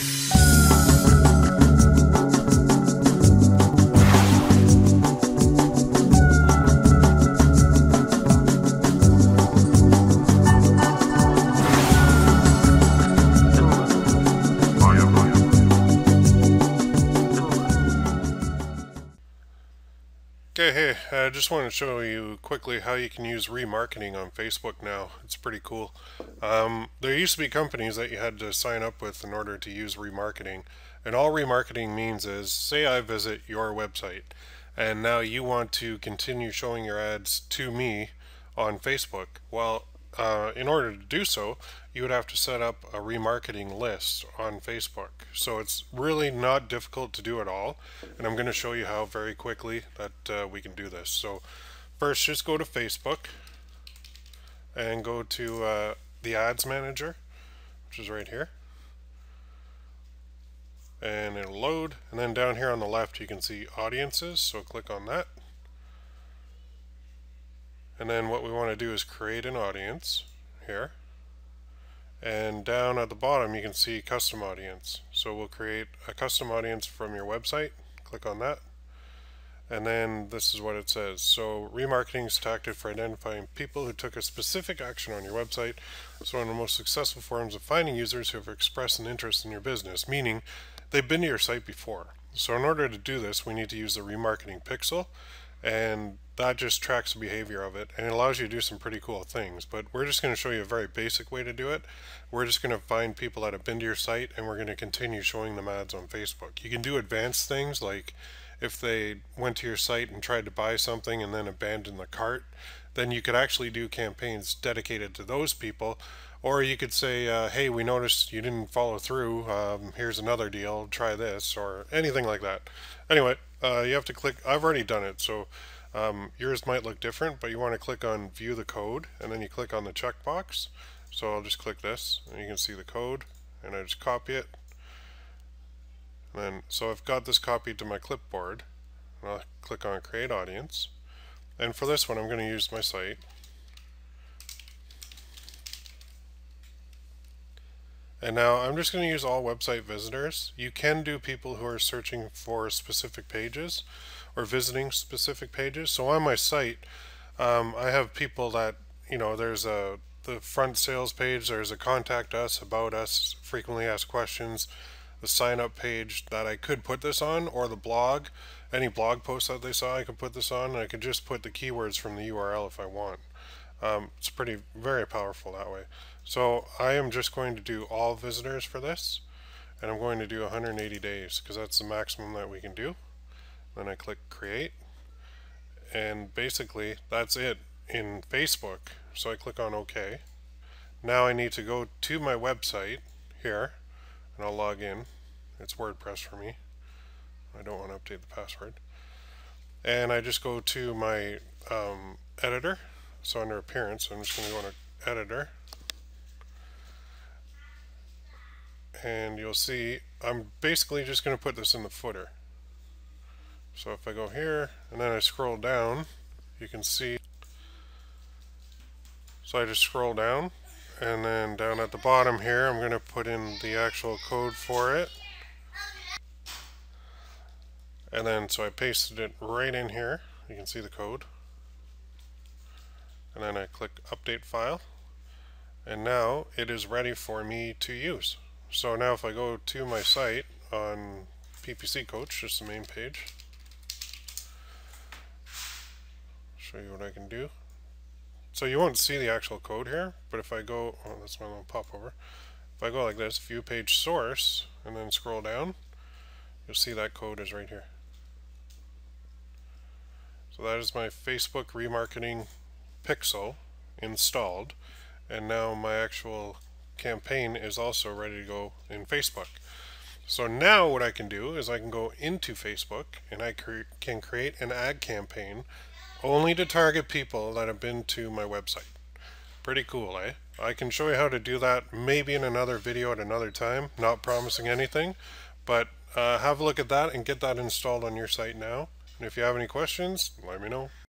Bye. Okay, hey, I just want to show you quickly how you can use remarketing on Facebook now. It's pretty cool. Um, there used to be companies that you had to sign up with in order to use remarketing. And all remarketing means is, say I visit your website, and now you want to continue showing your ads to me on Facebook. Well, uh, in order to do so, you would have to set up a remarketing list on Facebook. So it's really not difficult to do at all. And I'm going to show you how very quickly that uh, we can do this. So first, just go to Facebook and go to uh, the Ads Manager, which is right here. And it'll load. And then down here on the left, you can see audiences. So click on that. And then what we want to do is create an audience here. And down at the bottom you can see custom audience. So we'll create a custom audience from your website. Click on that. And then this is what it says. So remarketing is tactic for identifying people who took a specific action on your website. It's one of the most successful forms of finding users who have expressed an interest in your business, meaning they've been to your site before. So in order to do this, we need to use the remarketing pixel and that just tracks the behavior of it and it allows you to do some pretty cool things but we're just going to show you a very basic way to do it. We're just going to find people that have been to your site and we're going to continue showing them ads on Facebook. You can do advanced things like if they went to your site and tried to buy something and then abandoned the cart then you could actually do campaigns dedicated to those people. Or you could say uh, hey we noticed you didn't follow through um, here's another deal try this or anything like that. Anyway uh, you have to click I've already done it so um, yours might look different, but you want to click on view the code and then you click on the checkbox. So I'll just click this and you can see the code and I just copy it. And then, so I've got this copied to my clipboard. I'll click on create audience. And for this one, I'm going to use my site. And now I'm just going to use all website visitors. You can do people who are searching for specific pages or visiting specific pages. So on my site, um, I have people that, you know, there's a the front sales page, there's a contact us, about us, frequently asked questions, the sign up page that I could put this on, or the blog, any blog post that they saw I could put this on, and I could just put the keywords from the URL if I want. Um, it's pretty, very powerful that way. So I am just going to do all visitors for this and I'm going to do 180 days because that's the maximum that we can do. Then I click create and basically that's it in Facebook. So I click on OK. Now I need to go to my website here and I'll log in. It's WordPress for me. I don't want to update the password. And I just go to my um, editor. So under appearance, I'm just going to go to editor and you'll see I'm basically just going to put this in the footer. So if I go here and then I scroll down, you can see. So I just scroll down and then down at the bottom here I'm going to put in the actual code for it. And then so I pasted it right in here. You can see the code. And then I click update file. And now it is ready for me to use. So now if I go to my site on PPC Coach, just the main page, show you what I can do. So you won't see the actual code here, but if I go, oh that's my little popover. If I go like this, view page source, and then scroll down, you'll see that code is right here. So that is my Facebook remarketing pixel installed, and now my actual campaign is also ready to go in Facebook. So now what I can do is I can go into Facebook and I cre can create an ad campaign only to target people that have been to my website. Pretty cool, eh? I can show you how to do that maybe in another video at another time, not promising anything, but uh, have a look at that and get that installed on your site now. And if you have any questions, let me know.